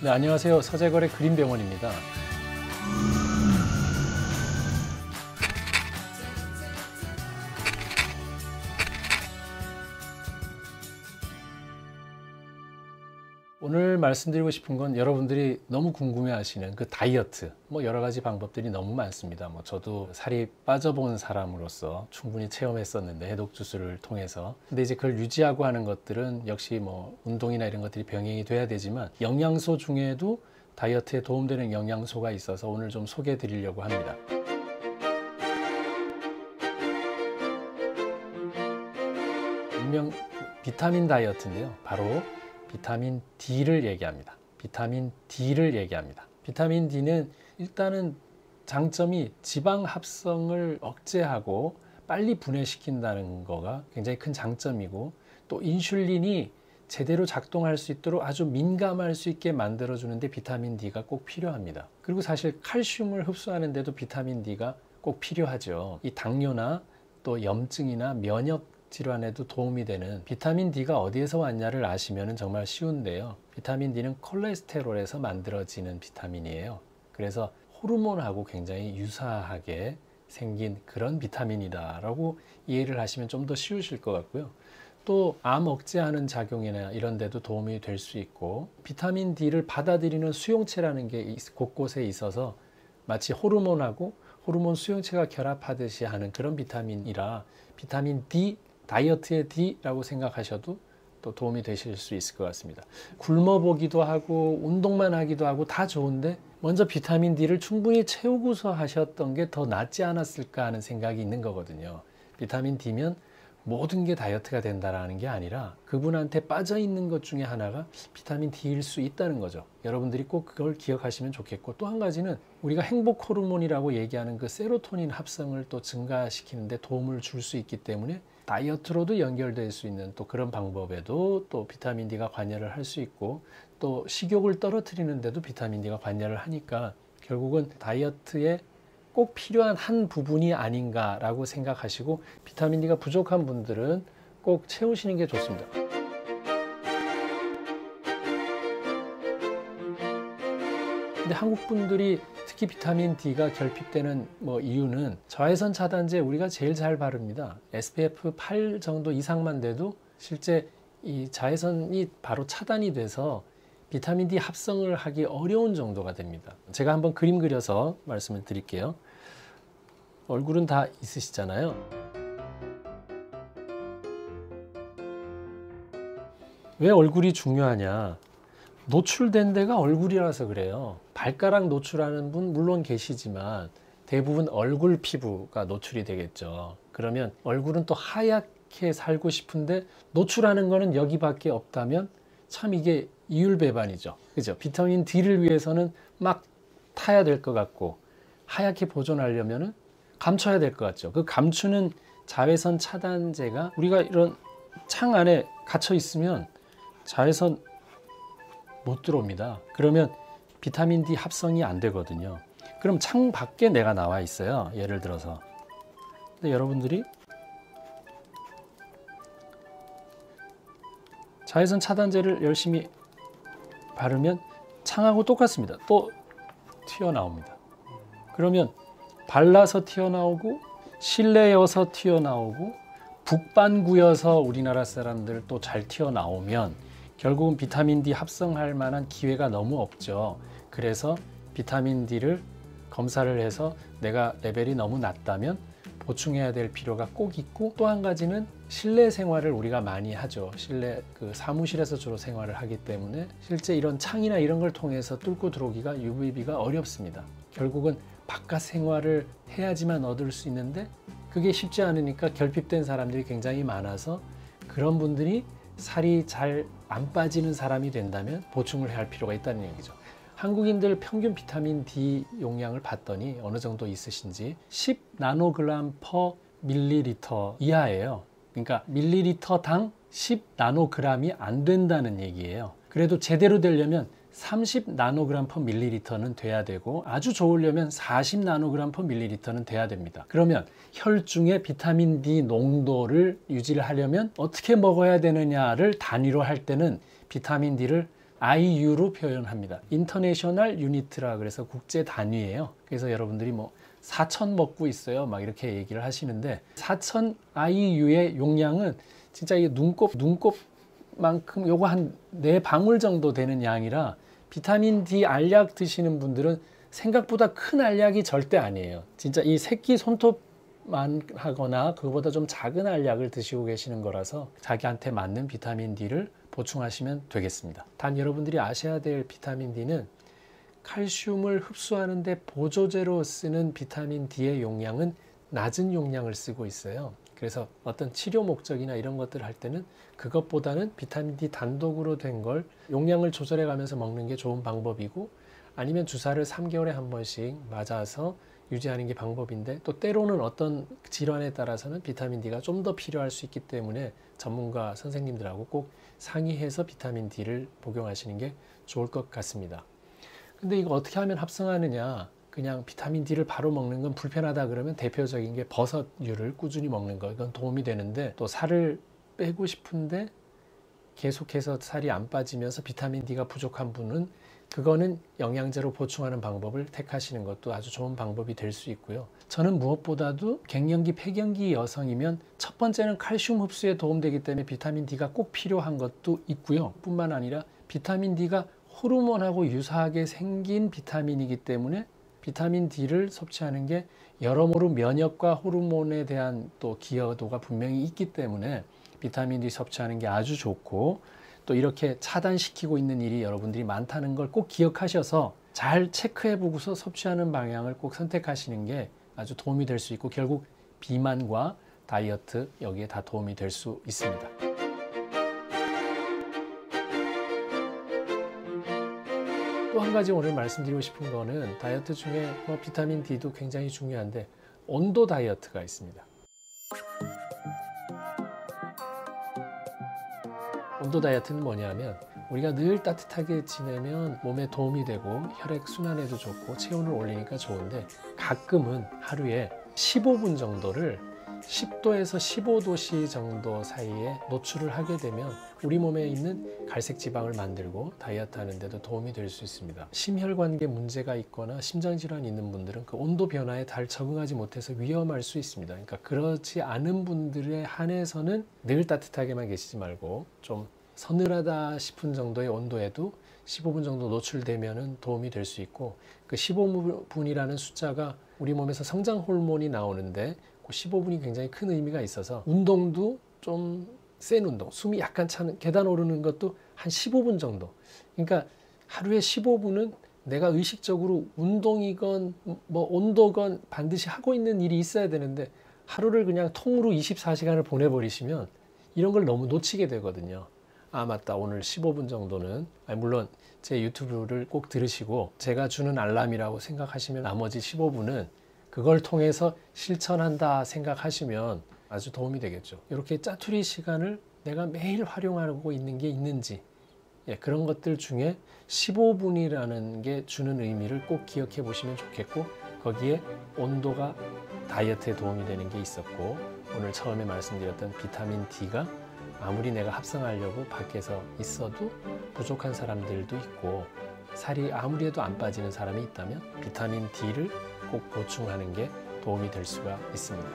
네, 안녕하세요. 서재걸의 그린병원입니다. 오늘 말씀드리고 싶은 건 여러분들이 너무 궁금해 하시는 그 다이어트. 뭐 여러 가지 방법들이 너무 많습니다. 뭐 저도 살이 빠져본 사람으로서 충분히 체험했었는데 해독 주스를 통해서. 근데 이제 그걸 유지하고 하는 것들은 역시 뭐 운동이나 이런 것들이 병행이 돼야 되지만 영양소 중에도 다이어트에 도움되는 영양소가 있어서 오늘 좀 소개해 드리려고 합니다. 일명 비타민 다이어트인데요. 바로 비타민 D를 얘기합니다. 비타민 D를 얘기합니다. 비타민 D는 일단은 장점이 지방 합성을 억제하고 빨리 분해시킨다는 거가 굉장히 큰 장점이고 또 인슐린이 제대로 작동할 수 있도록 아주 민감할 수 있게 만들어 주는데 비타민 D가 꼭 필요합니다. 그리고 사실 칼슘을 흡수하는데도 비타민 D가 꼭 필요하죠. 이 당뇨나 또 염증이나 면역 질환에도 도움이 되는 비타민 D가 어디에서 왔냐를 아시면 정말 쉬운데요. 비타민 D는 콜레스테롤에서 만들어지는 비타민이에요. 그래서 호르몬하고 굉장히 유사하게 생긴 그런 비타민이다라고 이해를 하시면 좀 더 쉬우실 것 같고요. 또 암 억제하는 작용이나 이런 데도 도움이 될 수 있고 비타민 D를 받아들이는 수용체라는 게 곳곳에 있어서 마치 호르몬하고 호르몬 수용체가 결합하듯이 하는 그런 비타민이라 비타민 D 다이어트의 D라고 생각하셔도 또 도움이 되실 수 있을 것 같습니다. 굶어 보기도 하고 운동만 하기도 하고 다 좋은데 먼저 비타민 D를 충분히 채우고서 하셨던 게 더 낫지 않았을까 하는 생각이 있는 거거든요. 비타민 D면 모든 게 다이어트가 된다라는 게 아니라 그분한테 빠져 있는 것 중에 하나가 비타민 D일 수 있다는 거죠. 여러분들이 꼭 그걸 기억하시면 좋겠고 또 한 가지는 우리가 행복 호르몬이라고 얘기하는 그 세로토닌 합성을 또 증가시키는데 도움을 줄 수 있기 때문에 다이어트로도 연결될 수 있는 또 그런 방법에도 또 비타민 D가 관여를 할 수 있고 또 식욕을 떨어뜨리는데도 비타민 D가 관여를 하니까 결국은 다이어트에 꼭 필요한 한 부분이 아닌가라고 생각하시고 비타민 D가 부족한 분들은 꼭 채우시는 게 좋습니다. 근데 한국 분들이 특히 비타민 D가 결핍되는 뭐 이유는 자외선 차단제 우리가 제일 잘 바릅니다. SPF 8 정도 이상만 돼도 실제 이 자외선이 바로 차단이 돼서 비타민 D 합성을 하기 어려운 정도가 됩니다. 제가 한번 그림 그려서 말씀을 드릴게요. 얼굴은 다 있으시잖아요. 왜 얼굴이 중요하냐? 노출된 데가 얼굴이라서 그래요. 발가락 노출하는 분 물론 계시지만 대부분 얼굴 피부가 노출이 되겠죠. 그러면 얼굴은 또 하얗게 살고 싶은데 노출하는 거는 여기밖에 없다면 참 이게 이율배반이죠. 그죠? 비타민 D를 위해서는 막 타야 될 것 같고 하얗게 보존하려면은 감춰야 될 것 같죠. 그 감추는 자외선 차단제가 우리가 이런 창 안에 갇혀 있으면 자외선 못 들어옵니다. 그러면 비타민 D 합성이 안 되거든요. 그럼 창 밖에 내가 나와 있어요. 예를 들어서. 근데 여러분들이 자외선 차단제를 열심히 바르면 창하고 똑같습니다. 또 튀어나옵니다. 그러면 발라서 튀어나오고 실내여서 튀어나오고 북반구여서 우리나라 사람들 또 잘 튀어나오면 결국은 비타민 D 합성할 만한 기회가 너무 없죠. 그래서 비타민 D를 검사를 해서 내가 레벨이 너무 낮다면 보충해야 될 필요가 꼭 있고 또 한 가지는 실내 생활을 우리가 많이 하죠. 실내 그 사무실에서 주로 생활을 하기 때문에 실제 이런 창이나 이런 걸 통해서 뚫고 들어오기가 UVB가 어렵습니다. 결국은 바깥 생활을 해야지만 얻을 수 있는데 그게 쉽지 않으니까 결핍된 사람들이 굉장히 많아서 그런 분들이 살이 잘 안 빠지는 사람이 된다면 보충을 해야 할 필요가 있다는 얘기죠. 한국인들 평균 비타민 D 용량을 봤더니 어느 정도 있으신지 10 나노그램 퍼 밀리리터 이하예요. 그러니까 밀리리터당 10 나노그램이 안 된다는 얘기예요. 그래도 제대로 되려면 30 나노그램 per 밀리리터는 돼야 되고 아주 좋으려면 40 나노그램 per 밀리리터는 돼야 됩니다. 그러면 혈중의 비타민 D 농도를 유지를 하려면 어떻게 먹어야 되느냐를 단위로 할 때는 비타민 D를 IU로 표현합니다. International Unit라 그래서 국제 단위예요. 그래서 여러분들이 뭐 4천 먹고 있어요. 막 이렇게 얘기를 하시는데 4천 IU의 용량은 진짜 이게 눈곱 눈곱만큼 요거 한 네 방울 정도 되는 양이라 비타민 D 알약 드시는 분들은 생각보다 큰 알약이 절대 아니에요. 진짜 이 새끼 손톱만 하거나 그거보다 좀 작은 알약을 드시고 계시는 거라서 자기한테 맞는 비타민 D를 보충하시면 되겠습니다. 단 여러분들이 아셔야 될 비타민 D는 칼슘을 흡수하는데 보조제로 쓰는 비타민 D의 용량은 낮은 용량을 쓰고 있어요. 그래서 어떤 치료 목적이나 이런 것들 할 때는 그것보다는 비타민 D 단독으로 된 걸 용량을 조절해 가면서 먹는 게 좋은 방법이고 아니면 주사를 3개월에 한 번씩 맞아서 유지하는 게 방법인데 또 때로는 어떤 질환에 따라서는 비타민 D가 좀 더 필요할 수 있기 때문에 전문가 선생님들하고 꼭 상의해서 비타민 D를 복용하시는 게 좋을 것 같습니다. 근데 이거 어떻게 하면 합성하느냐? 그냥 비타민 D를 바로 먹는 건 불편하다 그러면 대표적인 게 버섯류를 꾸준히 먹는 거 이건 도움이 되는데 또 살을 빼고 싶은데 계속해서 살이 안 빠지면서 비타민 D가 부족한 분은 그거는 영양제로 보충하는 방법을 택하시는 것도 아주 좋은 방법이 될 수 있고요. 저는 무엇보다도 갱년기, 폐경기 여성이면 첫 번째는 칼슘 흡수에 도움되기 때문에 비타민 D가 꼭 필요한 것도 있고요. 뿐만 아니라 비타민 D가 호르몬하고 유사하게 생긴 비타민이기 때문에 비타민 D를 섭취하는 게 여러모로 면역과 호르몬에 대한 또 기여도가 분명히 있기 때문에 비타민 D 섭취하는 게 아주 좋고 또 이렇게 차단시키고 있는 일이 여러분들이 많다는 걸 꼭 기억하셔서 잘 체크해 보고서 섭취하는 방향을 꼭 선택하시는 게 아주 도움이 될 수 있고 결국 비만과 다이어트 여기에 다 도움이 될 수 있습니다. 또 한 가지 오늘 말씀드리고 싶은 거는 다이어트 중에 뭐 비타민 D도 굉장히 중요한데 온도 다이어트가 있습니다. 온도 다이어트는 뭐냐면 우리가 늘 따뜻하게 지내면 몸에 도움이 되고 혈액 순환에도 좋고 체온을 올리니까 좋은데 가끔은 하루에 15분 정도를 10도에서 15도씨 정도 사이에 노출을 하게 되면 우리 몸에 있는 갈색 지방을 만들고 다이어트 하는데도 도움이 될 수 있습니다. 심혈관계 문제가 있거나 심장질환이 있는 분들은 그 온도 변화에 잘 적응하지 못해서 위험할 수 있습니다. 그러니까 그렇지 않은 분들에 한해서는 늘 따뜻하게만 계시지 말고 좀 서늘하다 싶은 정도의 온도에도 15분 정도 노출되면 도움이 될 수 있고 그 15분이라는 숫자가 우리 몸에서 성장 호르몬이 나오는데 그 15분이 굉장히 큰 의미가 있어서 운동도 좀 센 운동, 숨이 약간 차는 계단 오르는 것도 한 15분 정도. 그러니까 하루에 15분은 내가 의식적으로 운동이건 뭐 온도건 반드시 하고 있는 일이 있어야 되는데 하루를 그냥 통으로 24시간을 보내버리시면 이런 걸 너무 놓치게 되거든요. 아 맞다 오늘 15분 정도는 아니, 물론 제 유튜브를 꼭 들으시고 제가 주는 알람이라고 생각하시면 나머지 15분은 그걸 통해서 실천한다 생각하시면 아주 도움이 되겠죠. 이렇게 짜투리 시간을 내가 매일 활용하고 있는 게 있는지 예, 그런 것들 중에 15분이라는 게 주는 의미를 꼭 기억해 보시면 좋겠고 거기에 온도가 다이어트에 도움이 되는 게 있었고 오늘 처음에 말씀드렸던 비타민 D가 아무리 내가 합성하려고 밖에서 있어도 부족한 사람들도 있고 살이 아무리 해도 안 빠지는 사람이 있다면 비타민 D를 꼭 보충하는 게 도움이 될 수가 있습니다.